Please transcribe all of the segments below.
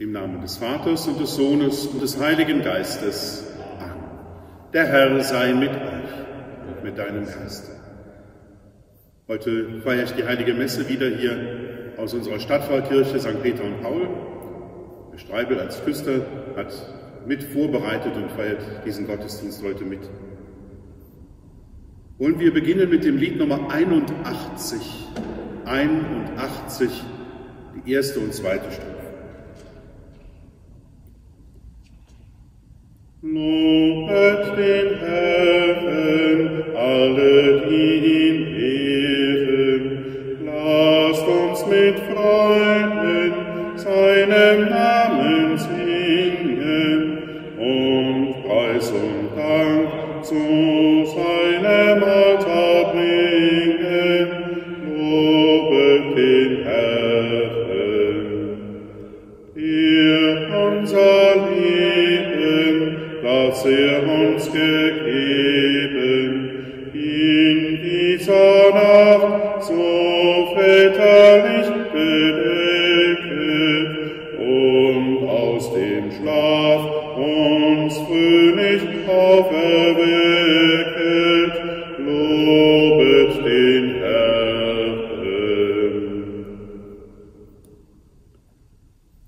Im Namen des Vaters und des Sohnes und des Heiligen Geistes. Amen. Der Herr sei mit euch und mit deinem Geiste. Heute feiere ich die Heilige Messe wieder hier aus unserer Stadtpfarrkirche St. Peter und Paul. Herr Streibel als Küster hat mit vorbereitet und feiert diesen Gottesdienst heute mit. Und wir beginnen mit dem Lied Nummer 81. 81, die erste und zweite Strophe. Nu et den Herren alle, die ihm ehren, lasst uns mit Freuden seinem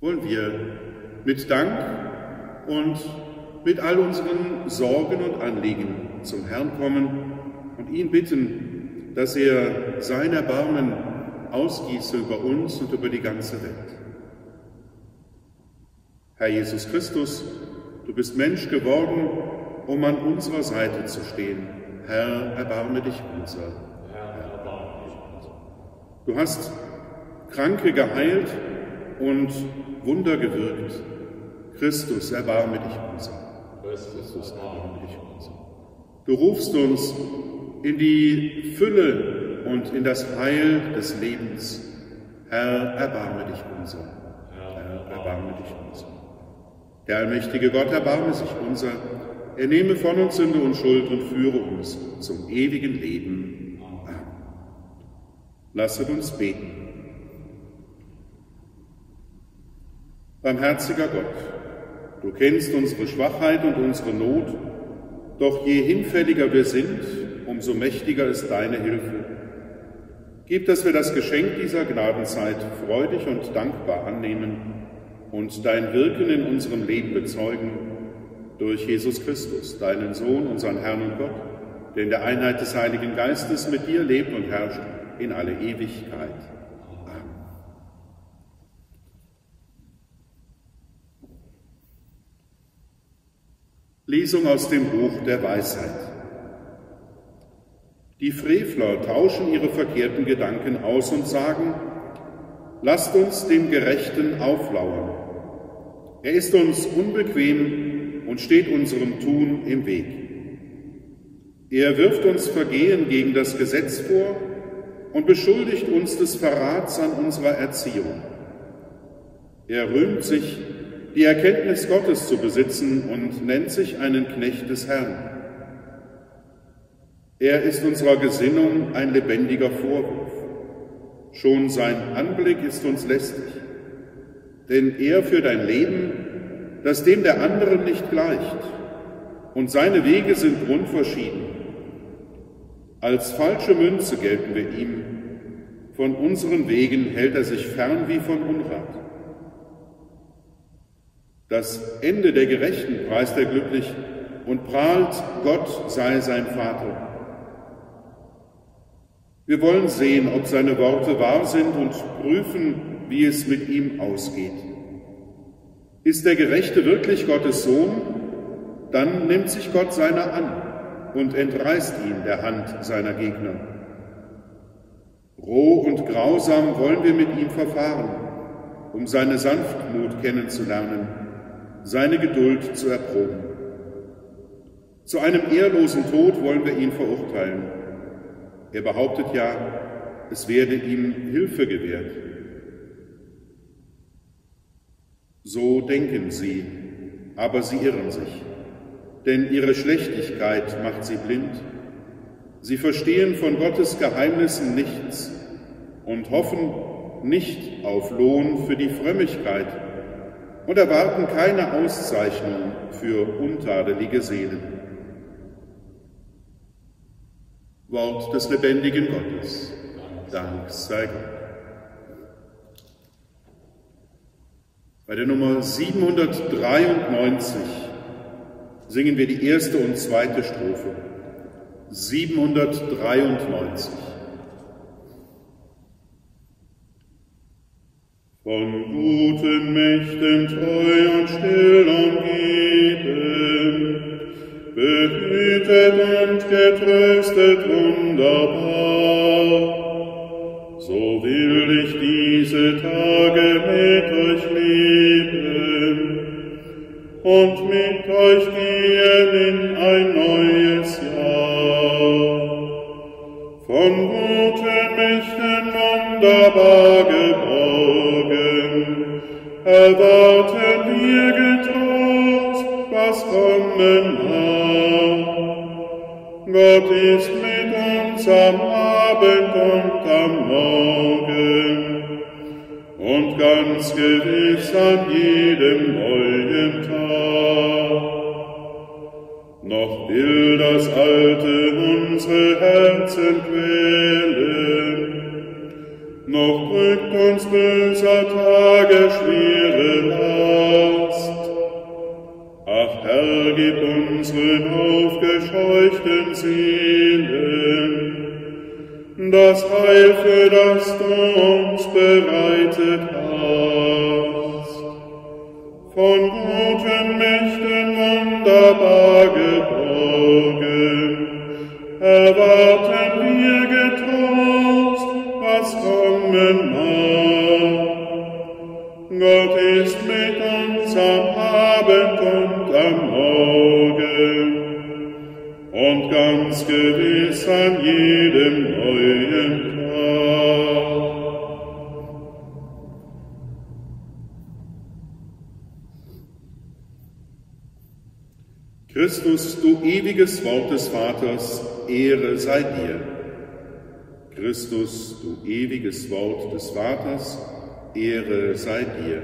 wollen wir mit Dank und mit all unseren Sorgen und Anliegen zum Herrn kommen und ihn bitten, dass er sein Erbarmen ausgieße über uns und über die ganze Welt. Herr Jesus Christus, du bist Mensch geworden, um an unserer Seite zu stehen. Herr, erbarme dich unser. Du hast Kranke geheilt und Wunder gewirkt. Christus, erbarme dich unser. Christus, erbarme dich unser. Du rufst uns in die Fülle und in das Heil des Lebens. Herr, erbarme dich unser. Herr, erbarme dich unser. Der allmächtige Gott erbarme sich unser. Er nehme von uns Sünde und Schuld und führe uns zum ewigen Leben. Amen. Lasset uns beten. Barmherziger Gott, du kennst unsere Schwachheit und unsere Not, doch je hinfälliger wir sind, umso mächtiger ist deine Hilfe. Gib, dass wir das Geschenk dieser Gnadenzeit freudig und dankbar annehmen und dein Wirken in unserem Leben bezeugen durch Jesus Christus, deinen Sohn, unseren Herrn und Gott, der in der Einheit des Heiligen Geistes mit dir lebt und herrscht in alle Ewigkeit. Lesung aus dem Buch der Weisheit. Die Frevler tauschen ihre verkehrten Gedanken aus und sagen, lasst uns dem Gerechten auflauern. Er ist uns unbequem und steht unserem Tun im Weg. Er wirft uns Vergehen gegen das Gesetz vor und beschuldigt uns des Verrats an unserer Erziehung. Er rühmt sich, die Erkenntnis Gottes zu besitzen und nennt sich einen Knecht des Herrn. Er ist unserer Gesinnung ein lebendiger Vorwurf. Schon sein Anblick ist uns lästig, denn er führt ein Leben, das dem der anderen nicht gleicht, und seine Wege sind grundverschieden. Als falsche Münze gelten wir ihm, von unseren Wegen hält er sich fern wie von Unrat. Das Ende der Gerechten preist er glücklich und prahlt, Gott sei sein Vater. Wir wollen sehen, ob seine Worte wahr sind und prüfen, wie es mit ihm ausgeht. Ist der Gerechte wirklich Gottes Sohn, dann nimmt sich Gott seiner an und entreißt ihn der Hand seiner Gegner. Roh und grausam wollen wir mit ihm verfahren, um seine Sanftmut kennenzulernen, seine Geduld zu erproben. Zu einem ehrlosen Tod wollen wir ihn verurteilen. Er behauptet ja, es werde ihm Hilfe gewährt. So denken sie, aber sie irren sich, denn ihre Schlechtigkeit macht sie blind. Sie verstehen von Gottes Geheimnissen nichts und hoffen nicht auf Lohn für die Frömmigkeit und erwarten keine Auszeichnung für untadelige Seelen. Wort des lebendigen Gottes. Dank sei Gott. Bei der Nummer 793 singen wir die erste und zweite Strophe. 793. Von guten Mächten treu und still umgeben, behütet und getröstet wunderbar, so will ich diese Tage mit euch leben und mit euch gehen in ein neues Jahr. Von guten Mächten wunderbar geborgen, erwarten wir getrost, was kommen mag. Gott ist mit uns am Abend und am Morgen und ganz gewiss an jedem neuen Tag. Noch will das Alte unsere Herzen quälen, noch drückt uns böser Tage schwere Last. Ach Herr, gib unseren aufgescheuchten Seelen das Heil, für das du uns bereitet hast. Von guten Mächten wunderbar geborgen, ewiges Wort des Vaters, Ehre sei dir. Christus, du ewiges Wort des Vaters, Ehre sei dir.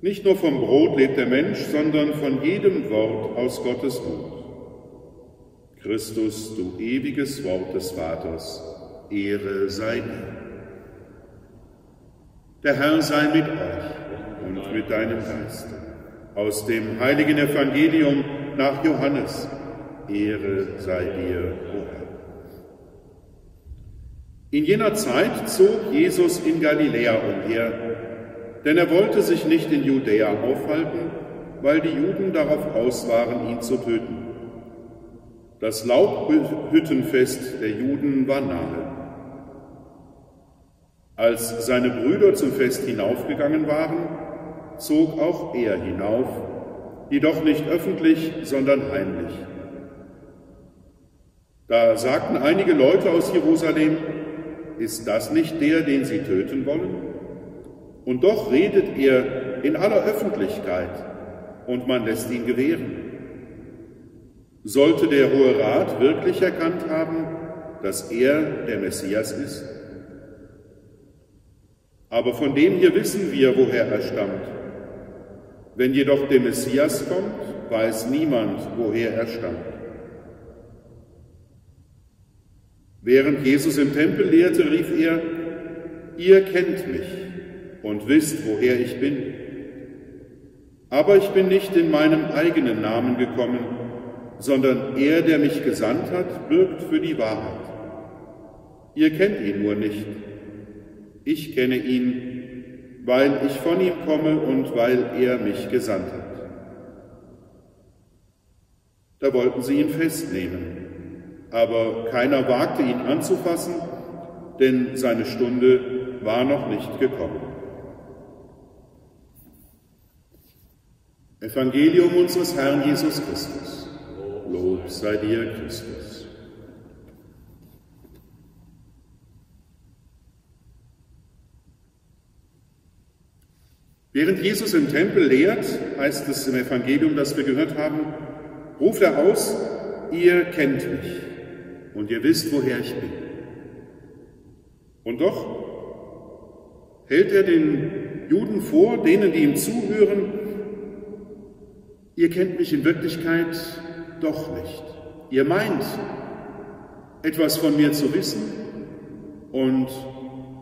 Nicht nur vom Brot lebt der Mensch, sondern von jedem Wort aus Gottes Mund. Christus, du ewiges Wort des Vaters, Ehre sei dir. Der Herr sei mit euch und mit deinem Geiste. Aus dem heiligen Evangelium nach Johannes, Ehre sei dir, o Herr. In jener Zeit zog Jesus in Galiläa umher, denn er wollte sich nicht in Judäa aufhalten, weil die Juden darauf aus waren, ihn zu töten. Das Laubhüttenfest der Juden war nahe. Als seine Brüder zum Fest hinaufgegangen waren, zog auch er hinauf, jedoch nicht öffentlich, sondern heimlich. Da sagten einige Leute aus Jerusalem, ist das nicht der, den sie töten wollen? Und doch redet er in aller Öffentlichkeit und man lässt ihn gewähren. Sollte der Hohe Rat wirklich erkannt haben, dass er der Messias ist? Aber von dem hier wissen wir, woher er stammt. Wenn jedoch der Messias kommt, weiß niemand, woher er stammt. Während Jesus im Tempel lehrte, rief er, ihr kennt mich und wisst, woher ich bin. Aber ich bin nicht in meinem eigenen Namen gekommen, sondern er, der mich gesandt hat, bürgt für die Wahrheit. Ihr kennt ihn nur nicht. Ich kenne ihn, weil ich von ihm komme und weil er mich gesandt hat. Da wollten sie ihn festnehmen, aber keiner wagte ihn anzufassen, denn seine Stunde war noch nicht gekommen. Evangelium unseres Herrn Jesus Christus. Lob sei dir, Christus. Während Jesus im Tempel lehrt, heißt es im Evangelium, das wir gehört haben, ruft er aus, ihr kennt mich und ihr wisst, woher ich bin. Und doch hält er den Juden vor, denen, die ihm zuhören, ihr kennt mich in Wirklichkeit doch nicht. Ihr meint, etwas von mir zu wissen und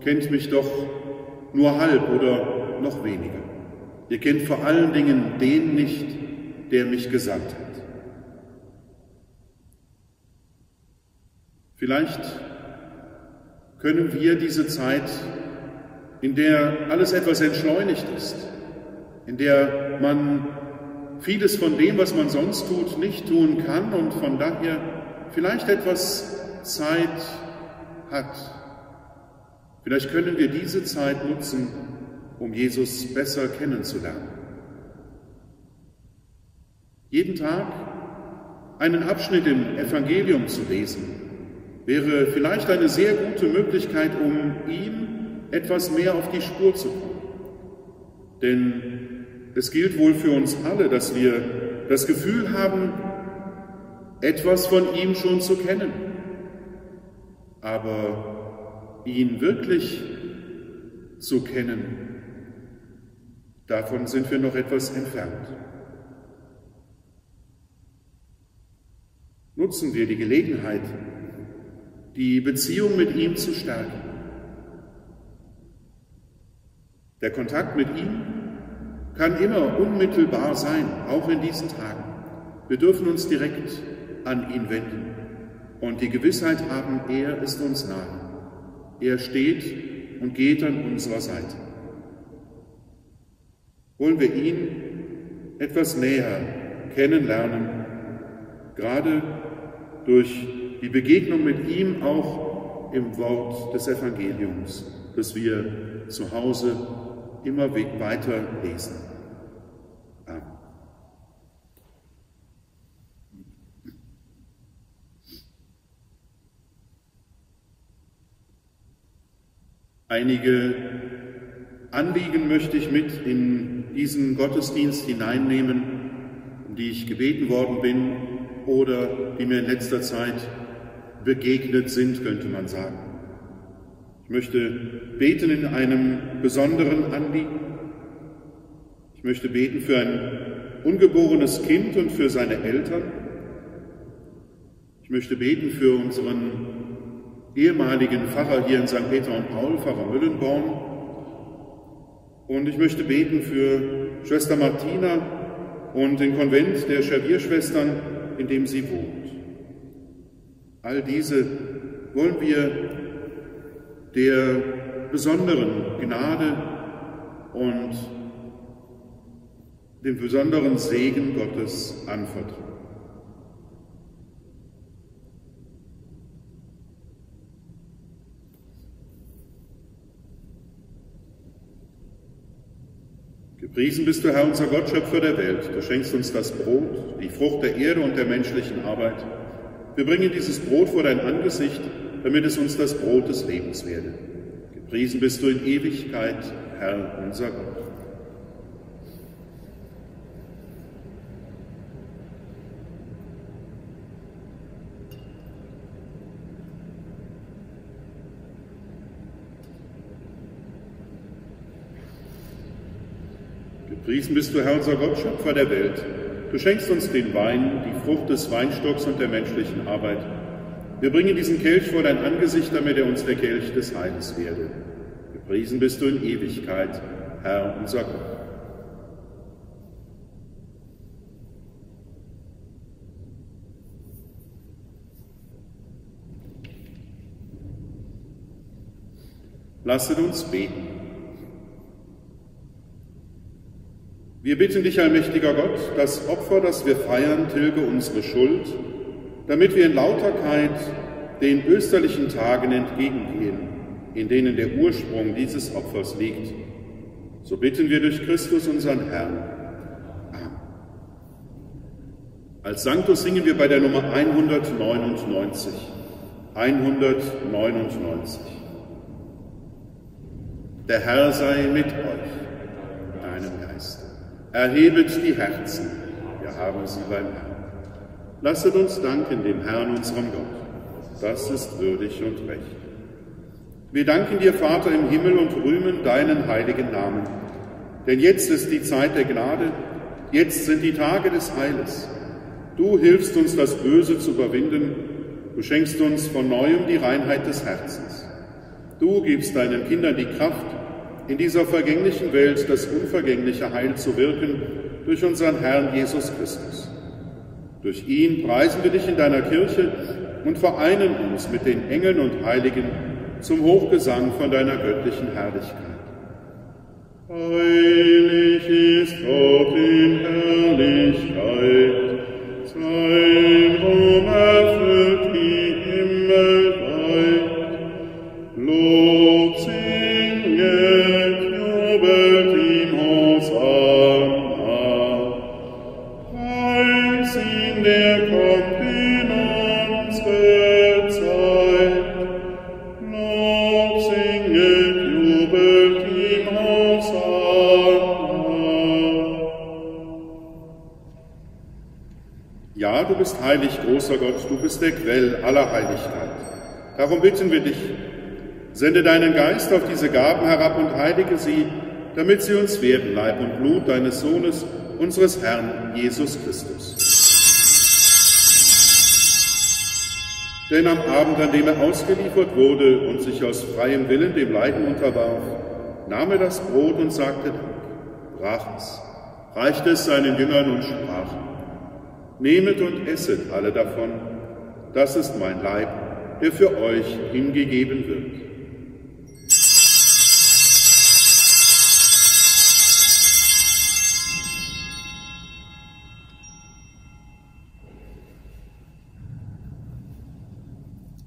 kennt mich doch nur halb oder noch weniger. Ihr kennt vor allen Dingen den nicht, der mich gesandt hat. Vielleicht können wir diese Zeit, in der alles etwas entschleunigt ist, in der man vieles von dem, was man sonst tut, nicht tun kann und von daher vielleicht etwas Zeit hat. Vielleicht können wir diese Zeit nutzen, um Jesus besser kennenzulernen. Jeden Tag einen Abschnitt im Evangelium zu lesen, wäre vielleicht eine sehr gute Möglichkeit, um ihm etwas mehr auf die Spur zu kommen. Denn es gilt wohl für uns alle, dass wir das Gefühl haben, etwas von ihm schon zu kennen. Aber ihn wirklich zu kennen, davon sind wir noch etwas entfernt. Nutzen wir die Gelegenheit, die Beziehung mit ihm zu stärken. Der Kontakt mit ihm kann immer unmittelbar sein, auch in diesen Tagen. Wir dürfen uns direkt an ihn wenden und die Gewissheit haben, er ist uns nahe. Er steht und geht an unserer Seite. Wollen wir ihn etwas näher kennenlernen, gerade durch die Begegnung mit ihm auch im Wort des Evangeliums, das wir zu Hause immer weiter lesen. Amen. Einige Anliegen möchte ich mit in diesen Gottesdienst hineinnehmen, um die ich gebeten worden bin oder die mir in letzter Zeit begegnet sind, könnte man sagen. Ich möchte beten in einem besonderen Anliegen. Ich möchte beten für ein ungeborenes Kind und für seine Eltern. Ich möchte beten für unseren ehemaligen Pfarrer hier in St. Peter und Paul, Pfarrer Müllenborn. Und ich möchte beten für Schwester Martina und den Konvent der Schavierschwestern, in dem sie wohnt. All diese wollen wir der besonderen Gnade und dem besonderen Segen Gottes anvertrauen. Gepriesen bist du, Herr, unser Gott, Schöpfer der Welt. Du schenkst uns das Brot, die Frucht der Erde und der menschlichen Arbeit wir bringen dieses Brot vor dein Angesicht, damit es uns das Brot des Lebens werde. Gepriesen bist du in Ewigkeit, Herr unser Gott. Gepriesen bist du, Herr unser Gott, Schöpfer der Welt. Du schenkst uns den Wein, die Frucht des Weinstocks und der menschlichen Arbeit. Wir bringen diesen Kelch vor dein Angesicht, damit er uns der Kelch des Heils werde. Gepriesen bist du in Ewigkeit, Herr unser Gott. Lasset uns beten. Wir bitten dich, allmächtiger Gott, das Opfer, das wir feiern, tilge unsere Schuld, damit wir in Lauterkeit den österlichen Tagen entgegengehen, in denen der Ursprung dieses Opfers liegt. So bitten wir durch Christus, unseren Herrn. Amen. Als Sanctus singen wir bei der Nummer 199. 199. Der Herr sei mit euch. Erhebet die Herzen, wir haben sie beim Herrn. Lasset uns danken dem Herrn, unserem Gott. Das ist würdig und recht. Wir danken dir, Vater im Himmel, und rühmen deinen heiligen Namen, Denn jetzt ist die Zeit der Gnade, jetzt sind die Tage des Heiles. Du hilfst uns, das Böse zu überwinden, du schenkst uns von neuem die Reinheit des Herzens. Du gibst deinen Kindern die Kraft, in dieser vergänglichen Welt das unvergängliche Heil zu wirken, durch unseren Herrn Jesus Christus. Durch ihn preisen wir dich in deiner Kirche und vereinen uns mit den Engeln und Heiligen zum Hochgesang von deiner göttlichen Herrlichkeit. Heilig ist Gott in Herrlichkeit, Ja, du bist heilig, großer Gott, du bist der Quell aller Heiligkeit. Darum bitten wir dich, sende deinen Geist auf diese Gaben herab und heilige sie, damit sie uns werden, Leib und Blut deines Sohnes, unseres Herrn Jesus Christus. Denn am Abend, an dem er ausgeliefert wurde und sich aus freiem Willen dem Leiden unterwarf, nahm er das Brot und sagte Dank, brach es, reichte es seinen Jüngern und sprach, Nehmet und esset alle davon, das ist mein Leib, der für euch hingegeben wird.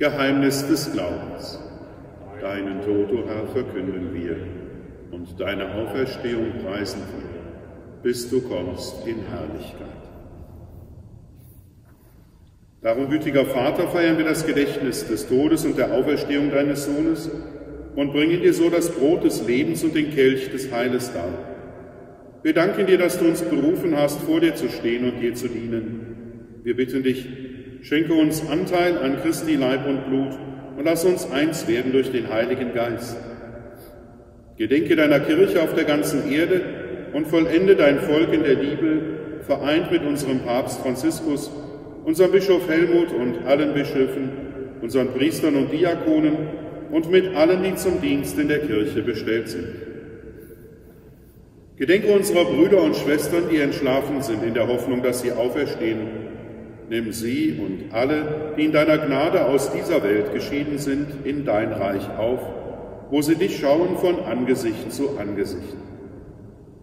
Geheimnis des Glaubens. Deinen Tod, o Herr, verkünden wir und deine Auferstehung preisen wir, bis du kommst in Herrlichkeit. Darum, gütiger Vater, feiern wir das Gedächtnis des Todes und der Auferstehung deines Sohnes und bringen dir so das Brot des Lebens und den Kelch des Heiles dar. Wir danken dir, dass du uns berufen hast, vor dir zu stehen und dir zu dienen. Wir bitten dich, schenke uns Anteil an Christi Leib und Blut und lass uns eins werden durch den Heiligen Geist. Gedenke deiner Kirche auf der ganzen Erde und vollende dein Volk in der Liebe, vereint mit unserem Papst Franziskus, unserem Bischof Helmut und allen Bischöfen, unseren Priestern und Diakonen und mit allen, die zum Dienst in der Kirche bestellt sind. Gedenke unserer Brüder und Schwestern, die entschlafen sind, in der Hoffnung, dass sie auferstehen. Nimm sie und alle, die in deiner Gnade aus dieser Welt geschieden sind, in dein Reich auf, wo sie dich schauen von Angesicht zu Angesicht.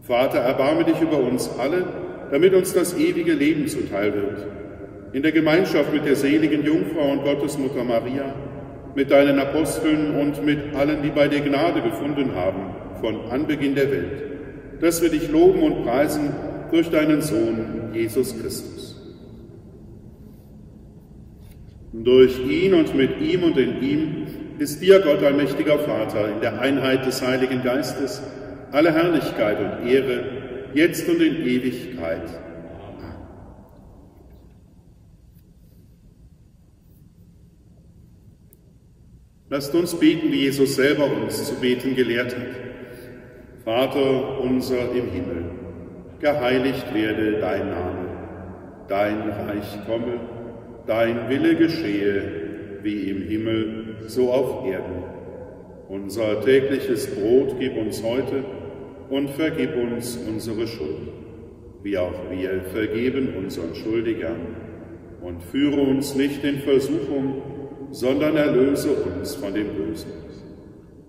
Vater, erbarme dich über uns alle, damit uns das ewige Leben zuteil wird. In der Gemeinschaft mit der seligen Jungfrau und Gottesmutter Maria, mit deinen Aposteln und mit allen, die bei dir Gnade gefunden haben, von Anbeginn der Welt, dass wir dich loben und preisen durch deinen Sohn, Jesus Christus. Durch ihn und mit ihm und in ihm ist dir, Gott allmächtiger Vater, in der Einheit des Heiligen Geistes, alle Herrlichkeit und Ehre, jetzt und in Ewigkeit. Lasst uns beten, wie Jesus selber uns zu beten gelehrt hat. Vater unser im Himmel, geheiligt werde dein Name, dein Reich komme, dein Wille geschehe, wie im Himmel, so auf Erden. Unser tägliches Brot gib uns heute und vergib uns unsere Schuld, wie auch wir vergeben unseren Schuldigern. Und führe uns nicht in Versuchung, sondern erlöse uns von dem Bösen.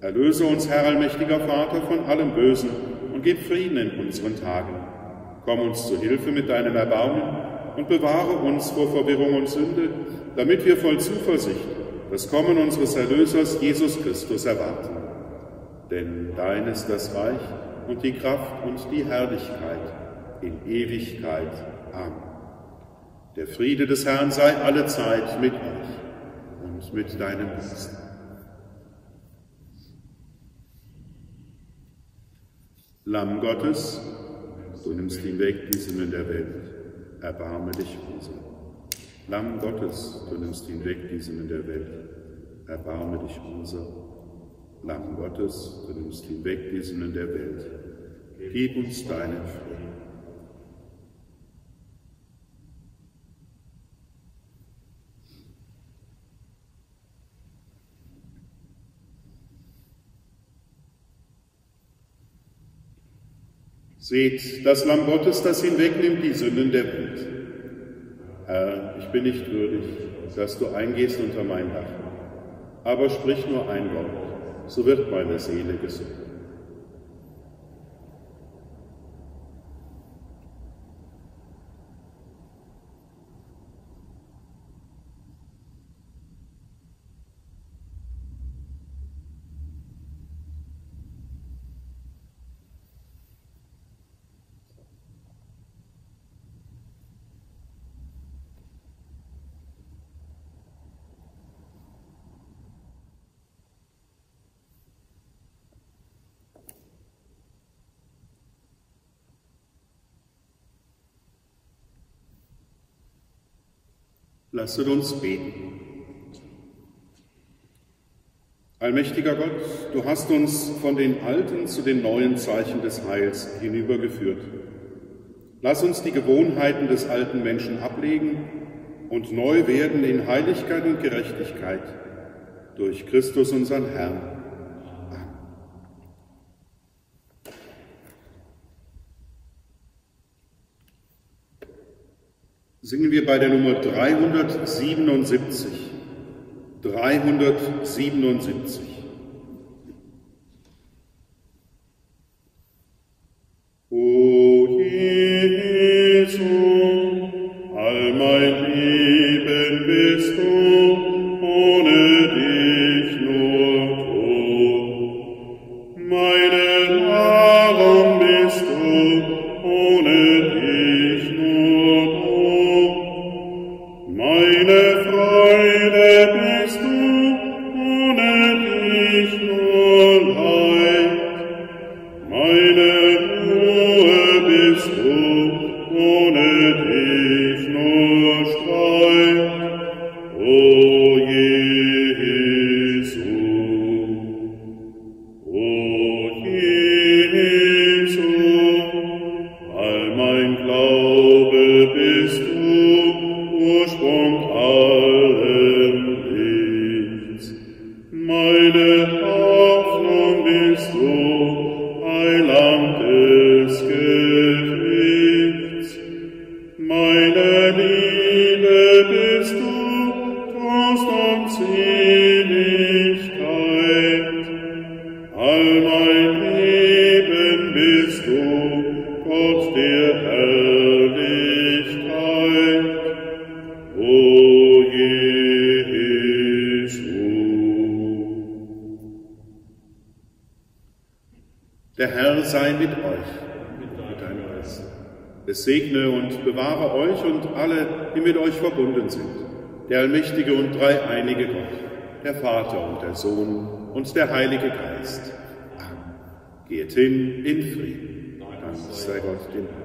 Erlöse uns, Herr allmächtiger Vater, von allem Bösen und gib Frieden in unseren Tagen. Komm uns zu Hilfe mit deinem Erbarmen und bewahre uns vor Verwirrung und Sünde, damit wir voll Zuversicht das Kommen unseres Erlösers Jesus Christus erwarten. denn dein ist das Reich und die Kraft und die Herrlichkeit in Ewigkeit. Amen. Der Friede des Herrn sei alle Zeit mit euch und mit deinem Geist. Lamm Gottes, du nimmst hinweg die Sünden der Welt, erbarme dich unser. Lamm Gottes, du nimmst hinweg die Sünden der Welt, erbarme dich unser. Lamm Gottes, du nimmst hinweg die Sünden der Welt, gib uns deinen Frieden. Seht das Lamm Gottes, das hinwegnimmt die Sünden der Welt. Herr, ich bin nicht würdig, dass du eingehst unter mein Dach, aber sprich nur ein Wort, so wird meine Seele gesund. Lasset uns beten. Allmächtiger Gott, du hast uns von den alten zu den neuen Zeichen des Heils hinübergeführt. Lass uns die Gewohnheiten des alten Menschen ablegen und neu werden in Heiligkeit und Gerechtigkeit durch Christus unseren Herrn singen wir bei der Nummer 377. 377. Oh. Es segne und bewahre euch und alle, die mit euch verbunden sind, der allmächtige und dreieinige Gott, der Vater und der Sohn und der Heilige Geist. Amen. Geht hin in Frieden. Dank sei Gott dem Herrn.